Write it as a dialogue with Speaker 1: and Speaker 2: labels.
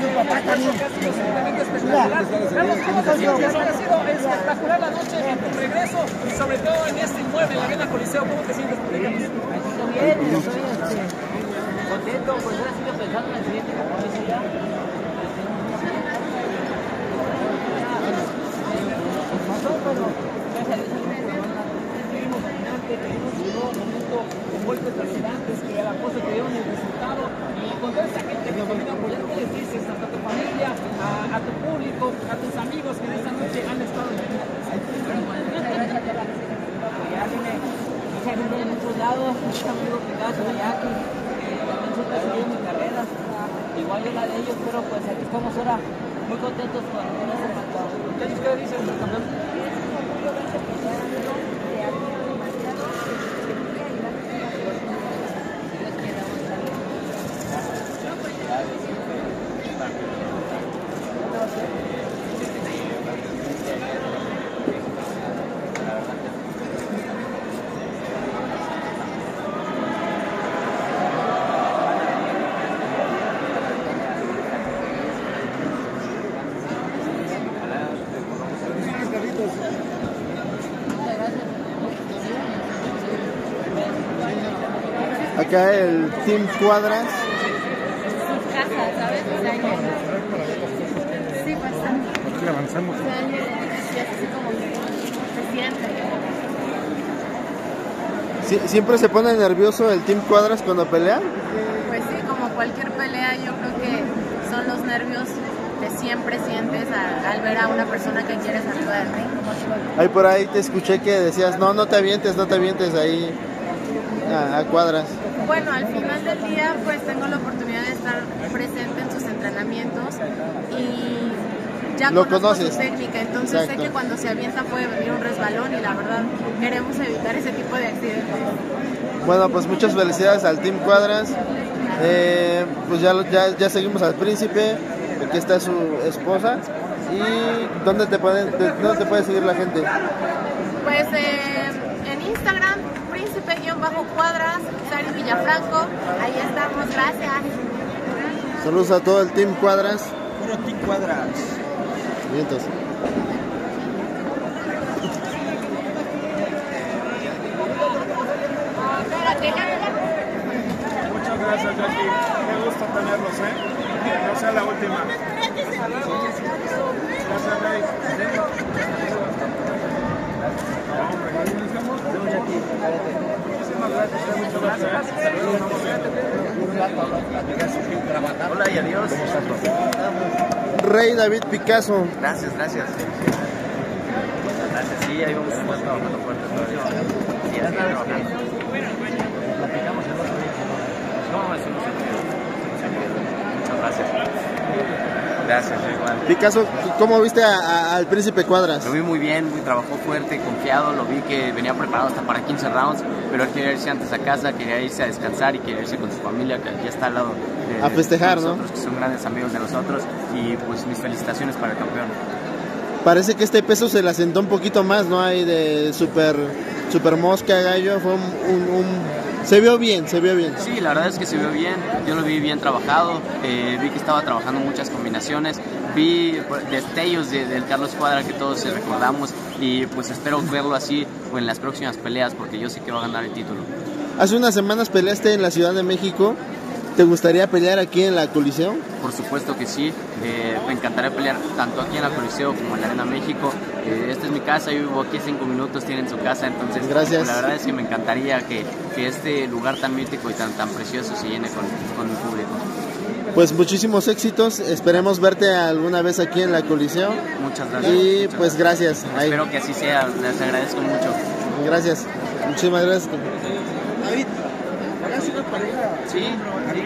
Speaker 1: su papá también.
Speaker 2: Simplemente espectacular. Carlos, ¿cómo te sientes? Ha sido espectacular la noche en tu regreso y sobre todo en este inmueble, en la Arena Coliseo. ¿Cómo te sientes?
Speaker 3: Bien, estoy contento, pues ahora sigo pensando en el siguiente compromiso ya. Pasó, pero gracias a Dios seguimos adelante, tenemos un con golpes trascendantes que la cosa que dieron el resultado. Y con toda esa gente que viene a apoyar, ¿qué les dices a tu familia, a, a tu público, a tus amigos que en esta noche han estado en a gente de muchos lados, muchos amigos que están allá que también siempre han seguido mi carrera, igual yo la de ellos, pero pues aquí estamos ahora muy contentos con, con ese resultado.
Speaker 2: Muchachos, ¿qué dicen, campeón?
Speaker 4: Acá el Team Cuadras.
Speaker 5: sus casas, ¿sabes? O sea, ya- sí, bastante.
Speaker 4: avanzamos. ¿Siempre se pone nervioso el Team Cuadras cuando pelea?
Speaker 5: Pues sí, como cualquier pelea, yo creo que son los nervios que siempre sientes a- al ver a una persona que quieres arriba del ring.
Speaker 4: Ahí por ahí te escuché que decías, no, no te avientes, no te avientes ahí a, a Cuadras.
Speaker 5: Bueno, al final del día, pues tengo la oportunidad de estar presente en sus entrenamientos y ya
Speaker 4: Lo
Speaker 5: conozco
Speaker 4: conoces.
Speaker 5: su técnica, entonces
Speaker 4: Exacto.
Speaker 5: sé que cuando se avienta puede venir un resbalón y la verdad queremos evitar ese tipo de accidentes.
Speaker 4: Bueno, pues muchas felicidades al Team Cuadras. Eh, pues ya, ya, ya seguimos al príncipe, aquí está su esposa. ¿Y dónde te, pueden, te- dónde te puede seguir la gente?
Speaker 5: Pues eh, príncipe-cuadras, Sari Villafranco, ahí estamos, gracias.
Speaker 4: Saludos a todo el Team Cuadras.
Speaker 1: Puro Team Cuadras.
Speaker 4: Vientos.
Speaker 6: Muchas gracias, Jackie. Qué gusto tenerlos, ¿eh? Que no sea la última. Gracias, Rey. Muchísimas gracias, eh, muchas gracias. Saludos,
Speaker 7: Hola y adiós.
Speaker 4: Rey David Picasso.
Speaker 7: Gracias, gracias. Gracias, sí, ahí vamos a estar trabajando fuerte todavía. Sí, así trabajando. Platicamos en otro día. No, eso no se olvida. Eso no se olvida. Muchas gracias. Gracias, igual.
Speaker 4: Picasso, ¿cómo viste a- a- al príncipe Cuadras?
Speaker 7: Lo vi muy bien, muy trabajó fuerte, confiado, lo vi que venía preparado hasta para 15 rounds, pero él quería irse antes a casa, quería irse a descansar y quería irse con su familia, que aquí está al lado de,
Speaker 4: A festejar,
Speaker 7: de
Speaker 4: ¿no?
Speaker 7: nosotros, que son grandes amigos de nosotros, y pues mis felicitaciones para el campeón.
Speaker 4: Parece que este peso se le asentó un poquito más, ¿no? Hay de super, super mosca, gallo. Fue un, un- un- Se vio bien, se vio bien.
Speaker 7: Sí, la verdad es que se vio bien, yo lo vi bien trabajado, eh, vi que estaba trabajando muchas combinaciones, vi pues, destellos de- del Carlos Cuadra que todos recordamos y pues espero verlo así en las próximas peleas porque yo sé que va a ganar el título.
Speaker 4: Hace unas semanas peleaste en la Ciudad de México. ¿Te gustaría pelear aquí en la Coliseo?
Speaker 7: Por supuesto que sí, eh, me encantaría pelear tanto aquí en la Coliseo como en la Arena México. Eh, esta es mi casa, yo vivo aquí cinco minutos, tienen su casa, entonces
Speaker 4: Gracias.
Speaker 7: la verdad es que me encantaría que, que este lugar tan mítico y tan, tan precioso se llene con, con mi público.
Speaker 4: Pues muchísimos éxitos. Esperemos verte alguna vez aquí en la Coliseo.
Speaker 7: Muchas gracias.
Speaker 4: Y
Speaker 7: muchas
Speaker 4: pues gracias.
Speaker 7: Espero que así sea, les agradezco mucho.
Speaker 4: Gracias. Muchísimas gracias.
Speaker 1: David, ¿ya es una pareja?
Speaker 7: Sí, sí.